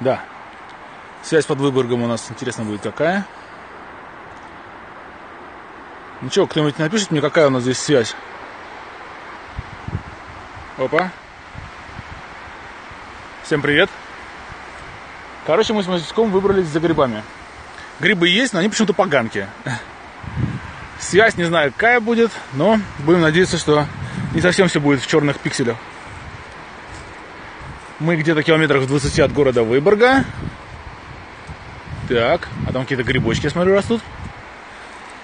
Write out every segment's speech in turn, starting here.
Да. Связь под Выборгом у нас, интересно, будет какая. Ну что, кто-нибудь напишет мне, какая у нас здесь связь? Опа. Всем привет. Короче, мы с Масячком выбрались за грибами. Грибы есть, но они почему-то поганки. Связь не знаю, какая будет, но будем надеяться, что не совсем все будет в черных пикселях. Мы где-то километрах в 20 от города Выборга. Так, а там какие-то грибочки, я смотрю, растут.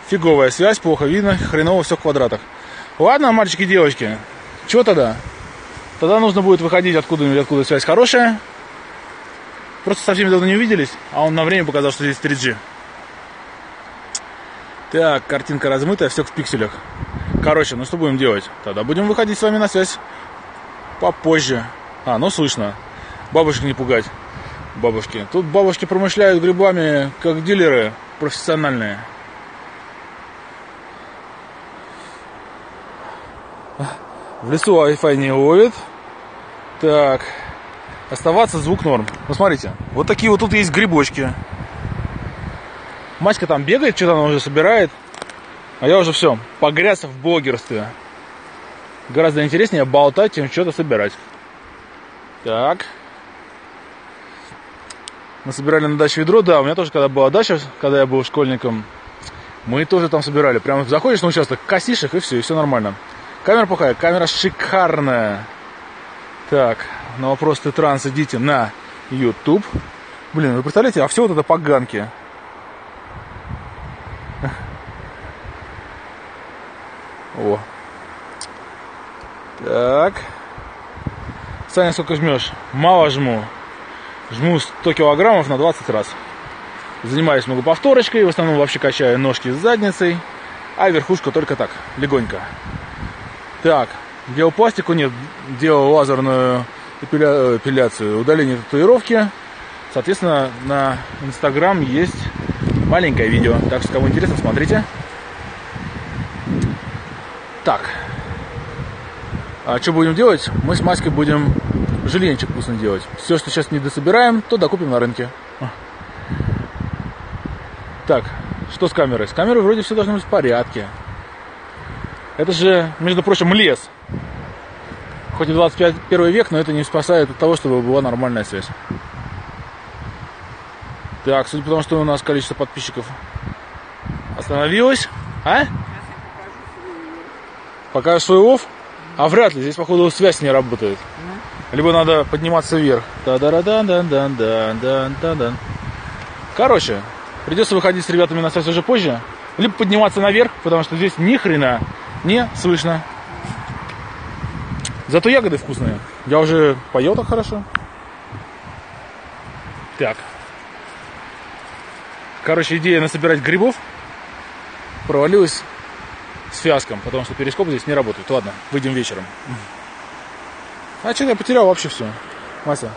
Фиговая связь, плохо видно, хреново все в квадратах. Ладно, мальчики и девочки, что тогда? Тогда нужно будет выходить откуда-нибудь, откуда связь хорошая. Просто совсем давно не увиделись, а он на время показал, что здесь 3G. Так, картинка размытая, все в пикселях. Короче, ну что будем делать? Тогда будем выходить с вами на связь попозже. А, ну слышно. Бабушек не пугать. Бабушки. Тут бабушки промышляют грибами, как дилеры профессиональные. В лесу Wi-Fi не ловит. Так. Оставаться звук норм. Посмотрите. Вот такие вот тут есть грибочки. Маська там бегает, что-то она уже собирает. А я уже все, погряз в блогерстве. Гораздо интереснее болтать, чем что-то собирать. Так. Мы собирали на даче ведро, да, у меня тоже когда была дача, когда я был школьником, мы тоже там собирали. Прямо заходишь на участок, косишь их и все, и все нормально. Камера плохая, камера шикарная. Так, на вопрос ты транс идите на YouTube. Блин, вы представляете, а все вот это поганки. О. Так. Саня, сколько жмешь? Мало жму. Жму 100 килограммов на 20 раз. Занимаюсь много повторочкой, в основном вообще качаю ножки с задницей, а верхушку только так, легонько. Так, делал пластику, нет, делал лазерную эпиля... эпиляцию, удаление татуировки. Соответственно, на Инстаграм есть маленькое видео. Так что, кому интересно, смотрите. Так. А что будем делать? Мы с Маской будем жильенчик вкусно делать. Все, что сейчас не дособираем, то докупим на рынке. Так, что с камерой? С камерой вроде все должно быть в порядке. Это же, между прочим, лес. Хоть и 21 век, но это не спасает от того, чтобы была нормальная связь. Так, судя по тому, что у нас количество подписчиков остановилось. А? Покажешь свой лов? А вряд ли, здесь, походу, связь не работает. Либо надо подниматься вверх. та да да дан дан дан дан дан дан дан Короче, придется выходить с ребятами на связь уже позже. Либо подниматься наверх, потому что здесь ни хрена не слышно. Зато ягоды вкусные. Я уже поел так хорошо. Так. Короче, идея насобирать грибов провалилась с фиаском, потому что перископ здесь не работает. Ладно, выйдем вечером. А что я потерял вообще все. Мася,